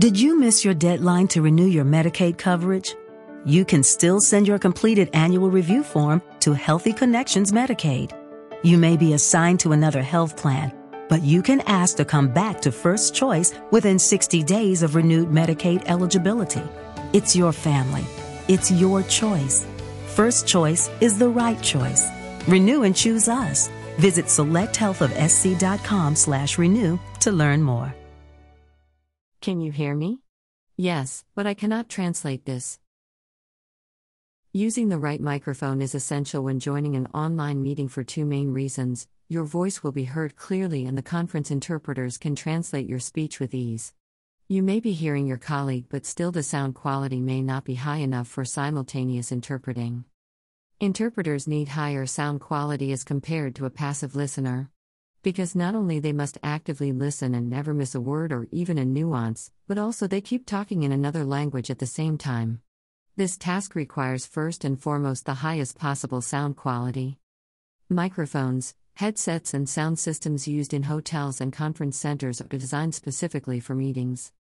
Did you miss your deadline to renew your Medicaid coverage? You can still send your completed annual review form to Healthy Connections Medicaid. You may be assigned to another health plan, but you can ask to come back to First Choice within 60 days of renewed Medicaid eligibility. It's your family. It's your choice. First Choice is the right choice. Renew and choose us. Visit selecthealthofsc.com slash renew to learn more. Can you hear me? Yes, but I cannot translate this. Using the right microphone is essential when joining an online meeting for two main reasons. Your voice will be heard clearly, and the conference interpreters can translate your speech with ease. You may be hearing your colleague, but still the sound quality may not be high enough for simultaneous interpreting. Interpreters need higher sound quality as compared to a passive listener. Because not only they must actively listen and never miss a word or even a nuance, but also they keep talking in another language at the same time. This task requires first and foremost the highest possible sound quality. Microphones, headsets, and sound systems used in hotels and conference centers are designed specifically for meetings.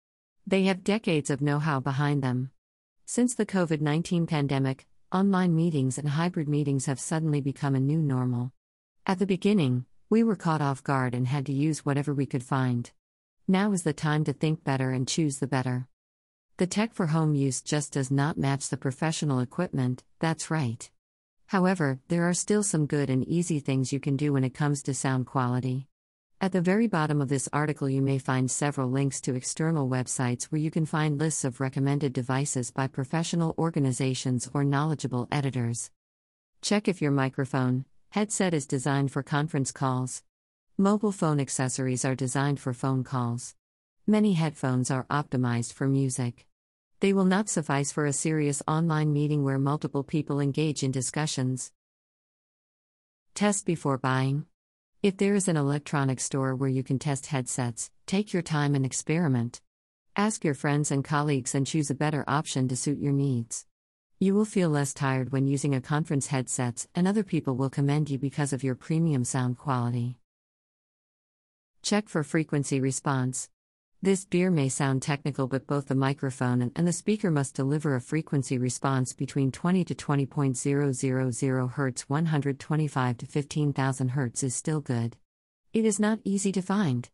They have decades of know how behind them. Since the COVID 19 pandemic, online meetings and hybrid meetings have suddenly become a new normal. At the beginning, we were caught off guard and had to use whatever we could find. Now is the time to think better and choose the better. The tech for home use just does not match the professional equipment, that's right. However, there are still some good and easy things you can do when it comes to sound quality. At the very bottom of this article, you may find several links to external websites where you can find lists of recommended devices by professional organizations or knowledgeable editors. Check if your microphone, headset is designed for conference calls. Mobile phone accessories are designed for phone calls. Many headphones are optimized for music. They will not suffice for a serious online meeting where multiple people engage in discussions. Test before buying. If there is an electronics store where you can test headsets, take your time and experiment. Ask your friends and colleagues and choose a better option to suit your needs. You will feel less tired when using a conference headsets, and other people will commend you because of your premium sound quality. Check for frequency response. This beer may sound technical, but both the microphone and the speaker must deliver a frequency response between 20 to 20.000 Hz, 125 to 15,000 Hz is still good. It is not easy to find.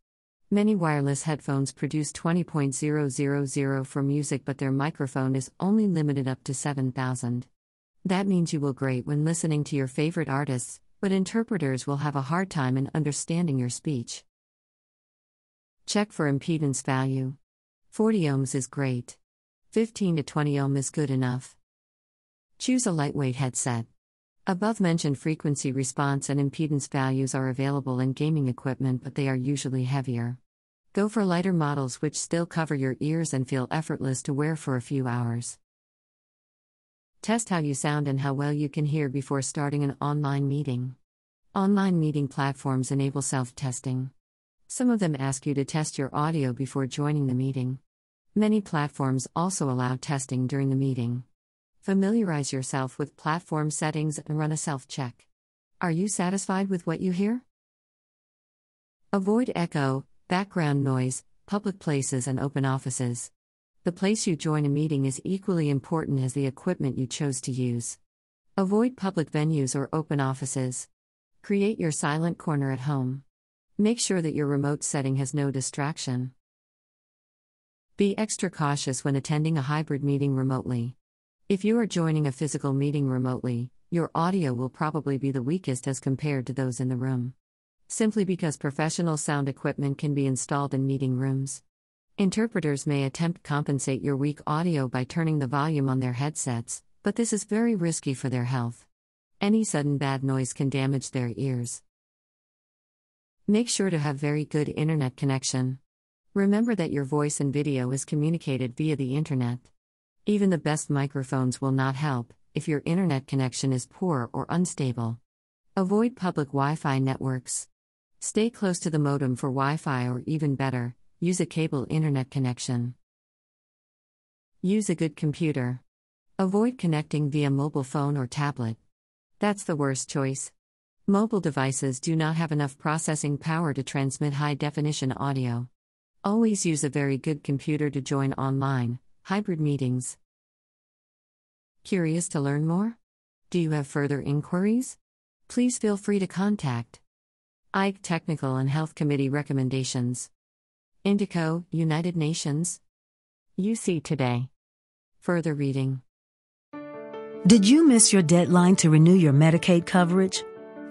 Many wireless headphones produce 20.000 for music, but their microphone is only limited up to 7,000. That means you will great when listening to your favorite artists, but interpreters will have a hard time in understanding your speech. Check for impedance value. 40 ohms is great. 15 to 20 ohm is good enough. Choose a lightweight headset. Above mentioned frequency response and impedance values are available in gaming equipment, but they are usually heavier. Go for lighter models which still cover your ears and feel effortless to wear for a few hours. Test how you sound and how well you can hear before starting an online meeting. Online meeting platforms enable self testing. Some of them ask you to test your audio before joining the meeting. Many platforms also allow testing during the meeting. Familiarize yourself with platform settings and run a self check. Are you satisfied with what you hear? Avoid echo, background noise, public places, and open offices. The place you join a meeting is equally important as the equipment you chose to use. Avoid public venues or open offices. Create your silent corner at home. Make sure that your remote setting has no distraction. Be extra cautious when attending a hybrid meeting remotely. If you are joining a physical meeting remotely, your audio will probably be the weakest as compared to those in the room. Simply because professional sound equipment can be installed in meeting rooms. Interpreters may attempt to compensate your weak audio by turning the volume on their headsets, but this is very risky for their health. Any sudden bad noise can damage their ears. Make sure to have very good internet connection. Remember that your voice and video is communicated via the internet. Even the best microphones will not help if your internet connection is poor or unstable. Avoid public Wi Fi networks. Stay close to the modem for Wi Fi or even better, use a cable internet connection. Use a good computer. Avoid connecting via mobile phone or tablet. That's the worst choice. Mobile devices do not have enough processing power to transmit high definition audio. Always use a very good computer to join online, hybrid meetings. Curious to learn more? Do you have further inquiries? Please feel free to contact AIIC Technical and Health Committee recommendations. Indico, United Nations. UC Today. Further reading. Did you miss your deadline to renew your Medicaid coverage?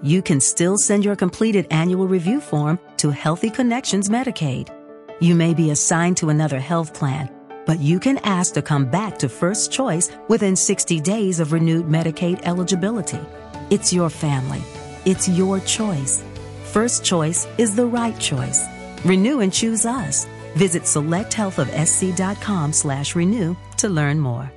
You can still send your completed annual review form to Healthy Connections Medicaid. You may be assigned to another health plan, but you can ask to come back to First Choice within 60 days of renewed Medicaid eligibility. It's your family. It's your choice. First Choice is the right choice. Renew and choose us. Visit selecthealthofsc.com slash renew to learn more.